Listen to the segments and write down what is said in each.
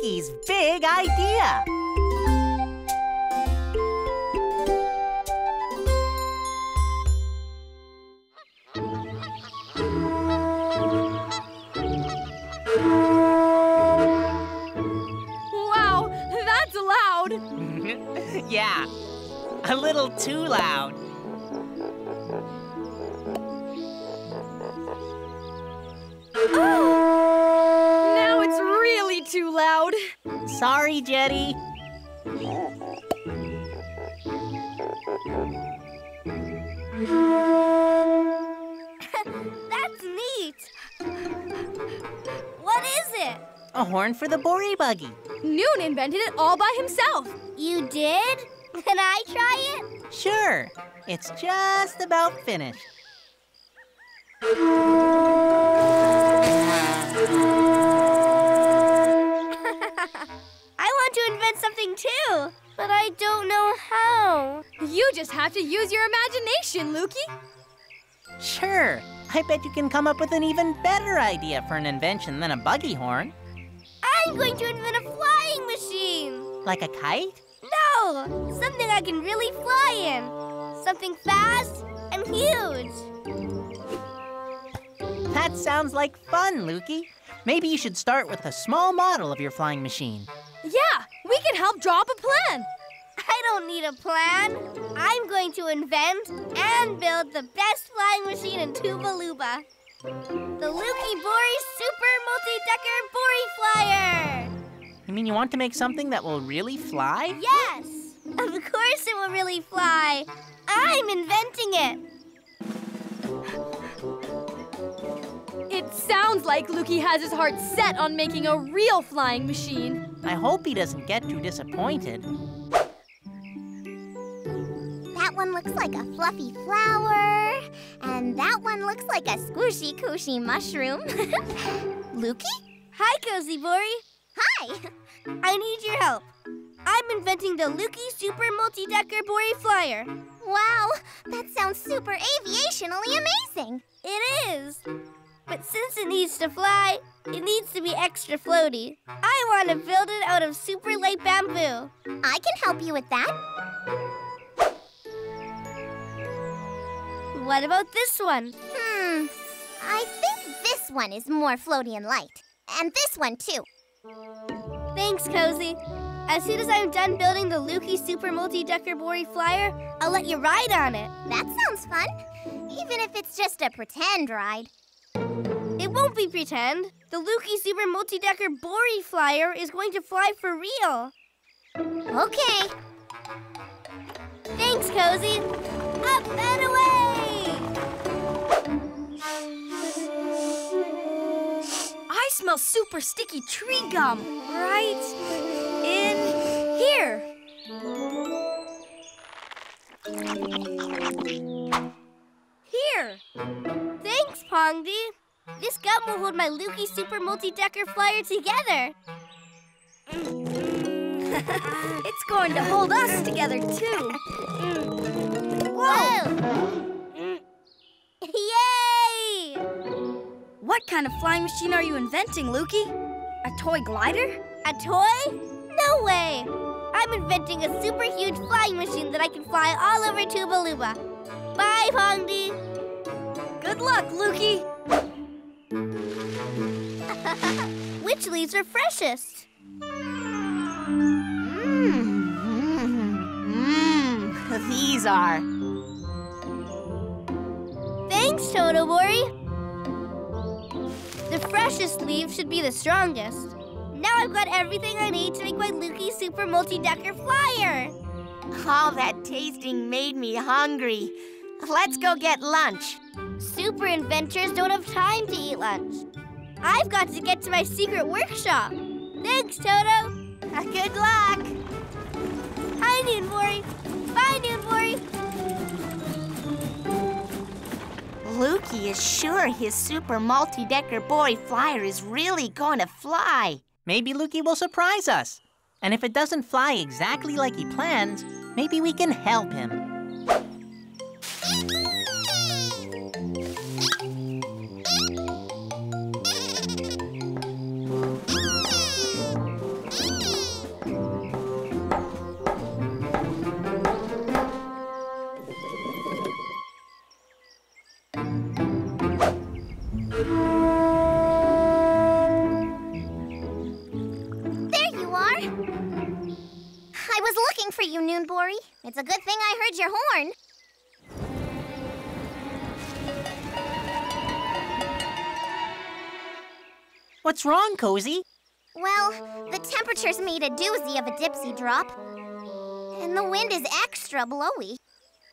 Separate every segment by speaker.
Speaker 1: Lukey's big idea.
Speaker 2: Wow, that's loud.
Speaker 1: yeah, a little too loud.
Speaker 2: Now it's really too loud.
Speaker 1: Sorry, Jetty.
Speaker 3: That's neat. What is it?
Speaker 1: A horn for the Bori buggy.
Speaker 2: Noon invented it all by himself.
Speaker 3: You did? Can I try it?
Speaker 1: Sure, it's just about finished.
Speaker 3: want to invent something too, but I don't know how.
Speaker 2: You just have to use your imagination, Lukey.
Speaker 1: Sure, I bet you can come up with an even better idea for an invention than a buggy horn.
Speaker 3: I'm going to invent a flying machine.
Speaker 1: Like a kite?
Speaker 3: No, something I can really fly in. Something fast and huge.
Speaker 1: That sounds like fun, Lukey. Maybe you should start with a small model of your flying machine.
Speaker 2: Yeah, we can help draw up a plan.
Speaker 3: I don't need a plan. I'm going to invent and build the best flying machine in Tuvaluba. The Lukey Bori Super Multi-Decker Bori Flyer!
Speaker 1: You mean you want to make something that will really fly?
Speaker 3: Yes! Of course it will really fly. I'm inventing it.
Speaker 2: It sounds like Lukey has his heart set on making a real flying machine.
Speaker 1: I hope he doesn't get too disappointed.
Speaker 4: That one looks like a fluffy flower. And that one looks like a squishy cushy mushroom. Lukey?
Speaker 3: Hi, Cozy Bori.
Speaker 4: Hi!
Speaker 3: I need your help. I'm inventing the Lukey Super Multi-Decker Bori Flyer.
Speaker 4: Wow, that sounds super aviationally amazing.
Speaker 3: It is. But since it needs to fly, it needs to be extra floaty. I want to build it out of super light bamboo.
Speaker 4: I can help you with that.
Speaker 3: What about this one?
Speaker 4: Hmm, I think this one is more floaty and light. And this one too.
Speaker 3: Thanks, Cozy. As soon as I'm done building the Lukey Super Multi-Decker Bori Flyer, I'll let you ride on it.
Speaker 4: That sounds fun. Even if it's just a pretend ride.
Speaker 3: It won't be pretend. The Lukey Super Multi-Decker Bori Flyer is going to fly for real.
Speaker 4: Okay.
Speaker 3: Thanks, Cozy. Up and away!
Speaker 2: I smell super sticky tree gum right in here. Here.
Speaker 3: My Lukey Super Multi-Decker Flyer together.
Speaker 2: It's going to hold us together too.
Speaker 3: Whoa! Yay!
Speaker 2: What kind of flying machine are you inventing, Lukey? A toy glider?
Speaker 3: A toy? No way! I'm inventing a super huge flying machine that I can fly all over Tuvaluba. Bye, Pongdi!
Speaker 2: Good luck, Lukey.
Speaker 3: Which leaves are freshest?
Speaker 1: Mmm, these are.
Speaker 3: Thanks, Totobori. The freshest leaves should be the strongest. Now I've got everything I need to make my Lukey Super Multi-Decker Flyer.
Speaker 5: All that tasting made me hungry. Let's go get lunch.
Speaker 3: Super inventors don't have time to eat lunch. I've got to get to my secret workshop. Thanks, Toto.
Speaker 5: Good luck.
Speaker 3: Hi, Noonbori. Bye, Noonbori.
Speaker 5: Lukey is sure his super multi-decker Bori flyer is really going to fly.
Speaker 1: Maybe Lukey will surprise us. And if it doesn't fly exactly like he plans, maybe we can help him.
Speaker 4: Was looking for you, Noonbori. It's a good thing I heard your horn.
Speaker 1: What's wrong, Cozy?
Speaker 4: Well, the temperature's made a doozy of a dipsy drop. And the wind is extra blowy.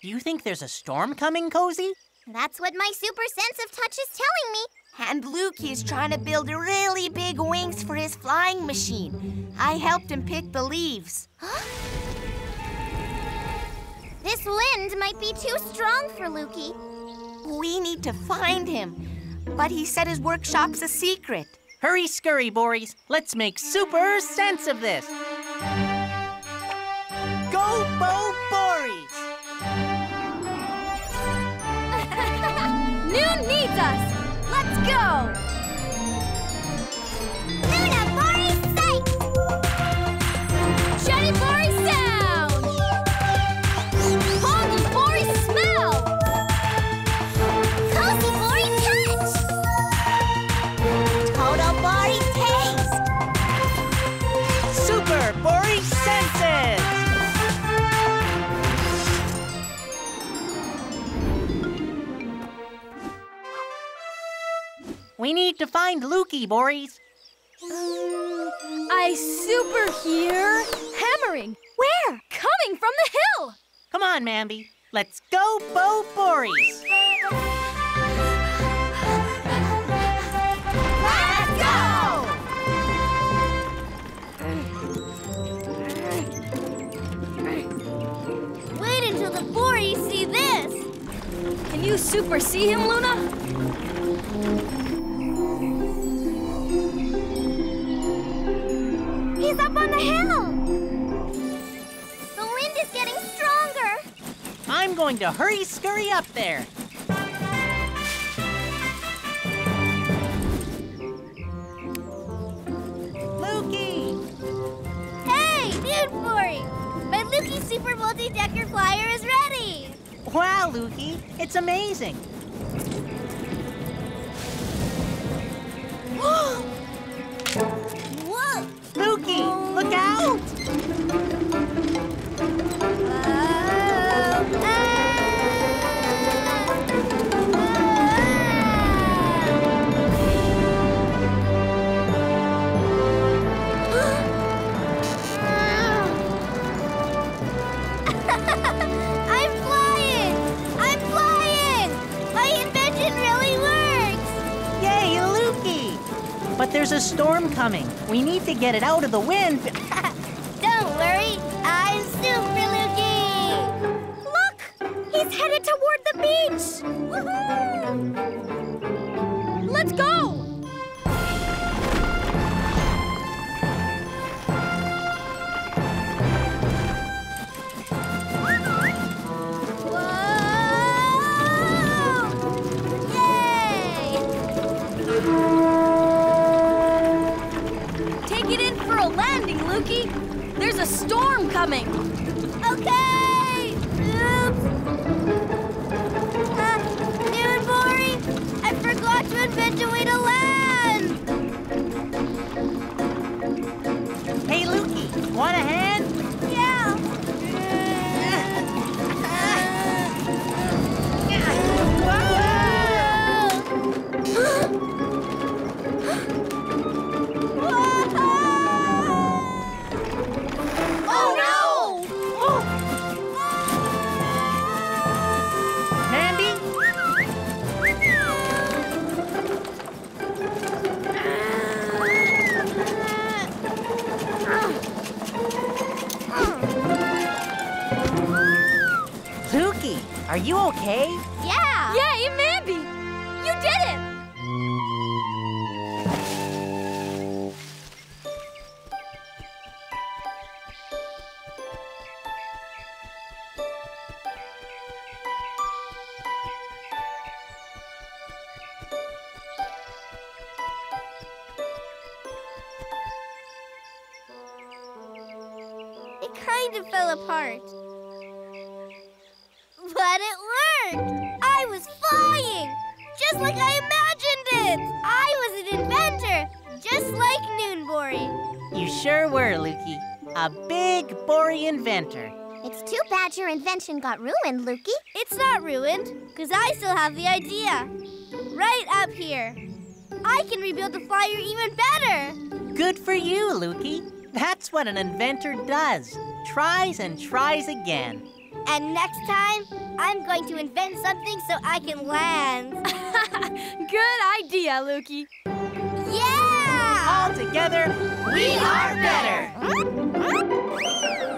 Speaker 1: Do you think there's a storm coming, Cozy?
Speaker 4: That's what my super sense of touch is telling me.
Speaker 5: And Lukey is trying to build really big wings for his flying machine. I helped him pick the leaves.
Speaker 4: This wind might be too strong for Lukey.
Speaker 5: We need to find him. But he said his workshop's a secret.
Speaker 1: Hurry, scurry, Boris. Let's make super sense of this. Go! We need to find Lukey, Boris.
Speaker 2: I super hear hammering. Where? Coming from the hill!
Speaker 1: Come on, Mambi. Let's go, Bo Boris.
Speaker 4: Let's go!
Speaker 3: Wait until the Boris see this.
Speaker 2: Can you super see him, Luna?
Speaker 1: I'm going to hurry scurry up there. Lukey!
Speaker 3: Hey, dude Boris! My Lukey Super Multi-Decker Flyer is ready!
Speaker 1: Wow, Lukey, it's amazing. A storm coming. We need to get it out of the wind.
Speaker 3: Don't worry, I'm Super Lukey!
Speaker 4: Look! He's headed toward the beach!
Speaker 2: Let's go! Landing, Lukey. There's a storm coming.
Speaker 3: Okay! Oops! Uh, Dude Boris, I forgot to invent a
Speaker 1: okay?
Speaker 3: Yeah!
Speaker 2: Yay, Mambi! You did it!
Speaker 3: It kind of fell apart. Worked! I was flying! Just like I imagined it! I was an inventor! Just like Noonbori.
Speaker 1: You sure were, Lukey. a big Bori inventor.
Speaker 4: It's too bad your invention got ruined, Lukey.
Speaker 3: It's not ruined, because I still have the idea. Right up here. I can rebuild the flyer even better.
Speaker 1: Good for you, Lukey. That's what an inventor does. Tries and tries again.
Speaker 3: And next time, I'm going to invent something so I can land.
Speaker 2: Good idea, Lukey.
Speaker 3: Yeah!
Speaker 1: All together, we are better.